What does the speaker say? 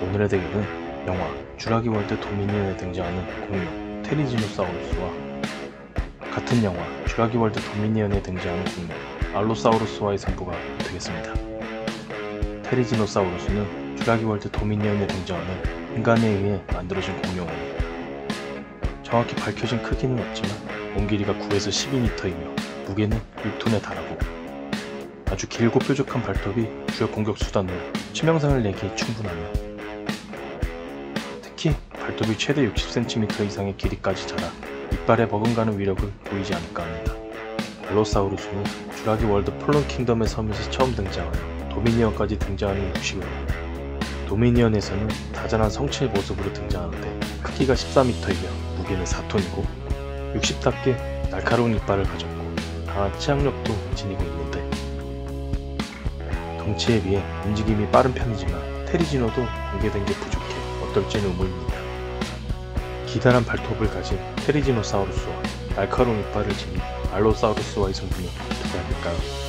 오늘의 대결은 영화 쥬라기 월드 도미니언에 등장하는 공룡 테리지노사우루스와 같은 영화 쥬라기 월드 도미니언에 등장하는 공룡 알로사우루스와의 승부가 되겠습니다. 테리지노사우루스는 쥬라기 월드 도미니언에 등장하는 인간에 의해 만들어진 공룡입니다. 정확히 밝혀진 크기는 없지만 몸 길이가 9에서 12m이며 무게는 6톤에 달하고 아주 길고 뾰족한 발톱이 주요 공격 수단으로 치명상을 내기에 충분하며 특히 발톱이 최대 60cm 이상의 길이까지 자라 이빨에 버금가는 위력을 보이지 않을까 합니다. 알로사우루스는 쥬라기 월드 폴른 킹덤의 섬에서 처음 등장하여 도미니언까지 등장하는 육식으로 도미니언에서는 다자란 성체의 모습으로 등장하는데 크기가 14m이며 무게는 4톤이고 60답게 날카로운 이빨을 가졌고 강한 치악력도 지니고 있는데 덩치에 비해 움직임이 빠른 편이지만 테리지노도 공개된 게 어떨 지는 의문입니다. 기다란 발톱을 가진 테리지노사우루스와 날카로운 이빨을 지닌 알로사우루스와의 승부는 누가 아닐까요?